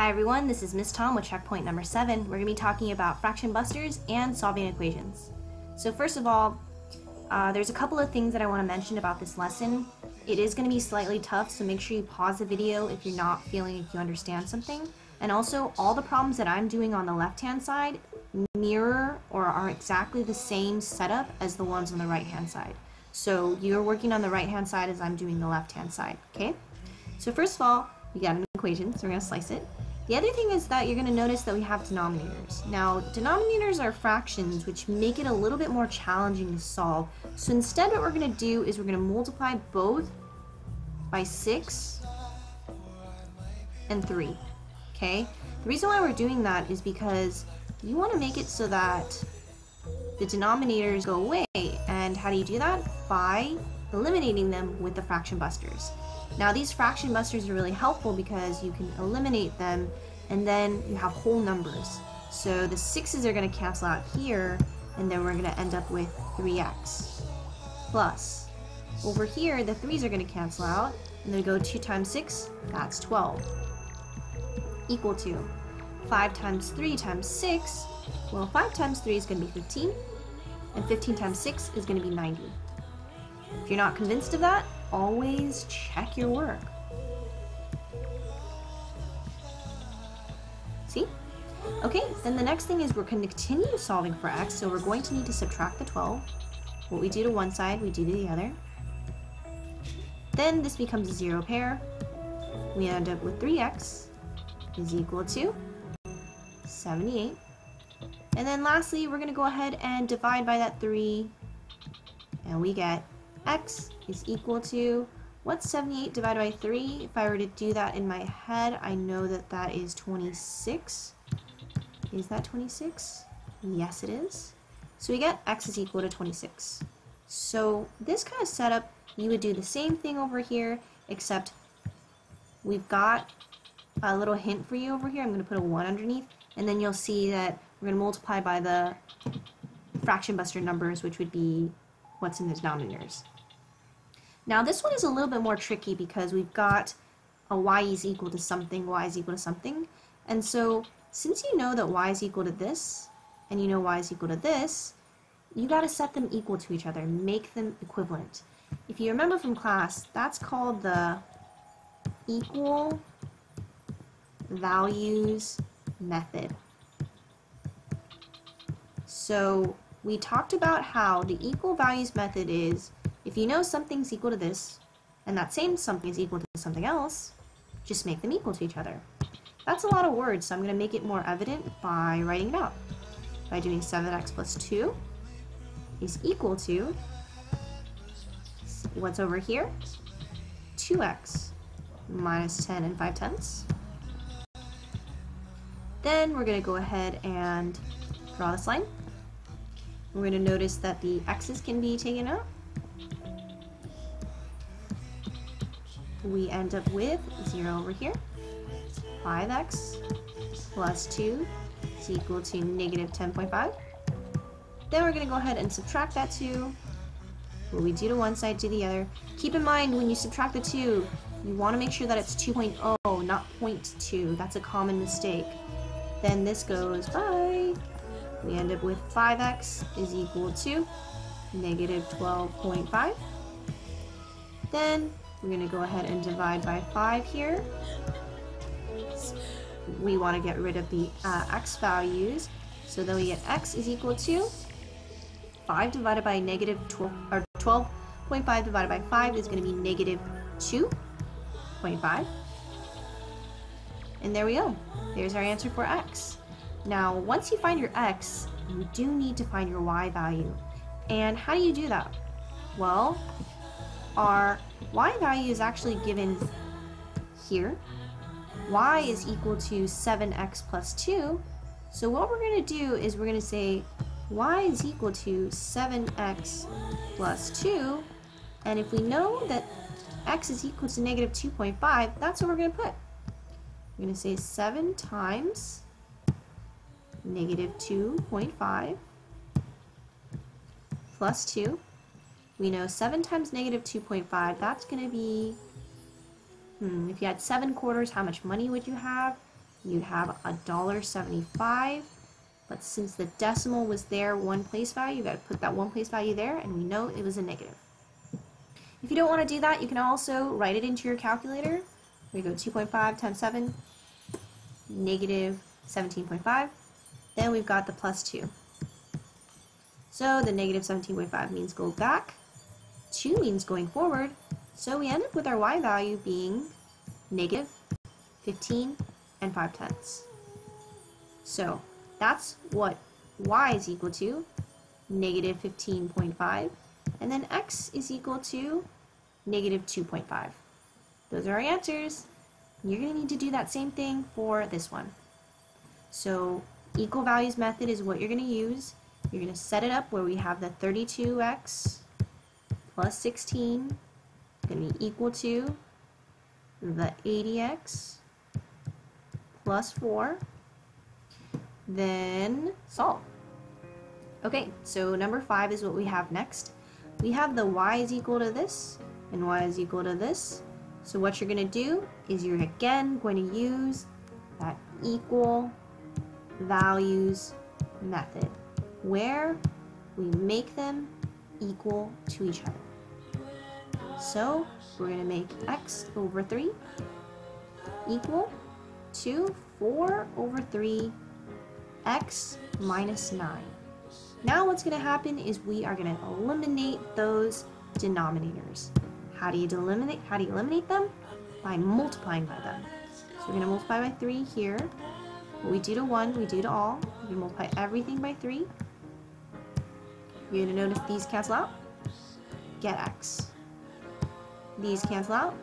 Hi everyone, this is Miss Tom with checkpoint number 7. We're going to be talking about fraction busters and solving equations. So first of all, uh, there's a couple of things that I want to mention about this lesson. It is going to be slightly tough, so make sure you pause the video if you're not feeling like you understand something. And also, all the problems that I'm doing on the left-hand side mirror or are exactly the same setup as the ones on the right-hand side. So you're working on the right-hand side as I'm doing the left-hand side, okay? So first of all, we got an equation, so we're going to slice it. The other thing is that you're going to notice that we have denominators. Now, denominators are fractions, which make it a little bit more challenging to solve. So instead what we're going to do is we're going to multiply both by 6 and 3. Okay? The reason why we're doing that is because you want to make it so that the denominators go away. And how do you do that? By eliminating them with the fraction busters. Now these fraction busters are really helpful because you can eliminate them and then you have whole numbers. So the sixes are going to cancel out here and then we're going to end up with 3x plus. Over here the 3's are going to cancel out and then go 2 times 6, that's 12. Equal to 5 times 3 times 6, well 5 times 3 is going to be 15 and 15 times 6 is going to be 90. If you're not convinced of that, always check your work. See? Okay, then the next thing is we're going to continue solving for x, so we're going to need to subtract the 12. What we do to one side, we do to the other. Then this becomes a zero pair. We end up with 3x is equal to 78. And then lastly, we're going to go ahead and divide by that 3, and we get x is equal to, what's 78 divided by 3? If I were to do that in my head, I know that that is 26. Is that 26? Yes, it is. So we get x is equal to 26. So this kind of setup, you would do the same thing over here, except we've got a little hint for you over here. I'm going to put a 1 underneath, and then you'll see that we're going to multiply by the fraction buster numbers, which would be what's in the denominators. Now this one is a little bit more tricky because we've got a y is equal to something, y is equal to something. And so since you know that y is equal to this, and you know y is equal to this, you got to set them equal to each other, make them equivalent. If you remember from class, that's called the equal values method. So we talked about how the equal values method is if you know something's equal to this, and that same something is equal to something else, just make them equal to each other. That's a lot of words, so I'm going to make it more evident by writing it out. By doing 7x plus 2 is equal to, what's over here? 2x minus 10 and 5 tenths. Then we're going to go ahead and draw this line. We're going to notice that the x's can be taken out. We end up with 0 over here. 5x plus 2 is equal to negative 10.5. Then we're going to go ahead and subtract that 2. What we do to one side, do the other. Keep in mind, when you subtract the 2, you want to make sure that it's 2.0, not 0.2. That's a common mistake. Then this goes by we end up with 5x is equal to negative 12.5. Then we're going to go ahead and divide by 5 here. We want to get rid of the uh, x values. So then we get x is equal to 5 divided by negative 12, or 12.5 divided by 5 is going to be negative 2.5. And there we go. There's our answer for x. Now, once you find your x, you do need to find your y value. And how do you do that? Well, our y value is actually given here. y is equal to 7x plus 2. So what we're going to do is we're going to say y is equal to 7x plus 2. And if we know that x is equal to negative 2.5, that's what we're going to put. We're going to say 7 times negative 2.5 plus 2. We know 7 times negative 2.5, that's going to be, hmm, if you had 7 quarters, how much money would you have? you'd have a dollar seventy-five. But since the decimal was there, one place value, you've got to put that one place value there, and we know it was a negative. If you don't want to do that, you can also write it into your calculator. We go 2.5 times 7, negative 17.5. Then we've got the plus 2. So the negative 17.5 means go back. 2 means going forward. So we end up with our y value being negative 15 and 5 tenths. So that's what y is equal to, negative 15.5. And then x is equal to negative 2.5. Those are our answers. You're going to need to do that same thing for this one. So equal values method is what you're going to use. You're going to set it up where we have the 32x plus 16 going to be equal to the 80x plus 4. Then solve. Okay, so number 5 is what we have next. We have the y is equal to this and y is equal to this. So what you're going to do is you're again going to use that equal values method where we make them equal to each other. So we're going to make x over 3 equal to 4 over 3 x minus 9. Now what's going to happen is we are going to eliminate those denominators. How do you eliminate? How do you eliminate them? By multiplying by them. So we're going to multiply by 3 here. What we do to 1, we do to all. We multiply everything by 3. You're to notice these cancel out. Get x. These cancel out.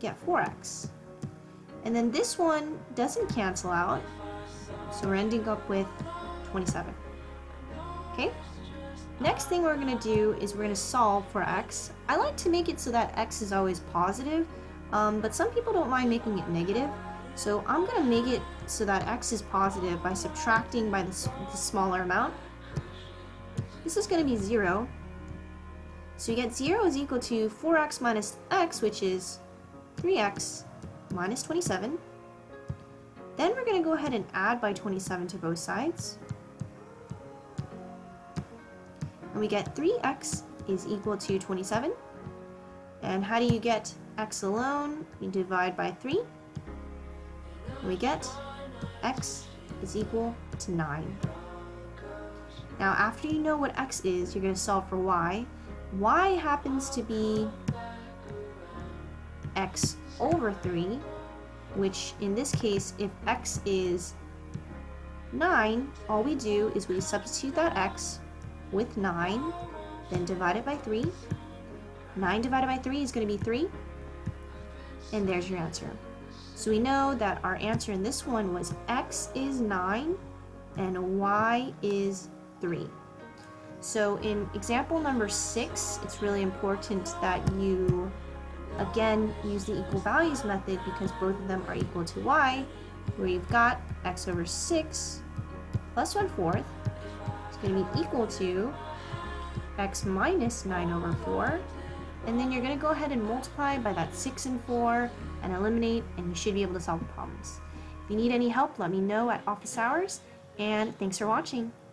Get 4x. And then this one doesn't cancel out. So we're ending up with 27. Okay? Next thing we're going to do is we're going to solve for x. I like to make it so that x is always positive, um, but some people don't mind making it negative. So I'm going to make it so that x is positive by subtracting by the, the smaller amount. This is going to be 0. So you get 0 is equal to 4x minus x, which is 3x minus 27. Then we're going to go ahead and add by 27 to both sides. and we get 3x is equal to 27. And how do you get x alone? You divide by 3. And we get x is equal to 9. Now after you know what x is, you're going to solve for y. y happens to be x over 3, which in this case, if x is 9, all we do is we substitute that x with 9, then divide it by 3. 9 divided by 3 is going to be 3. And there's your answer. So we know that our answer in this one was x is 9 and y is 3. So in example number 6, it's really important that you again use the equal values method because both of them are equal to y, where you've got x over 6 plus 1 fourth going to be equal to x minus 9 over 4. And then you're going to go ahead and multiply by that 6 and 4 and eliminate, and you should be able to solve the problems. If you need any help, let me know at office hours. And thanks for watching.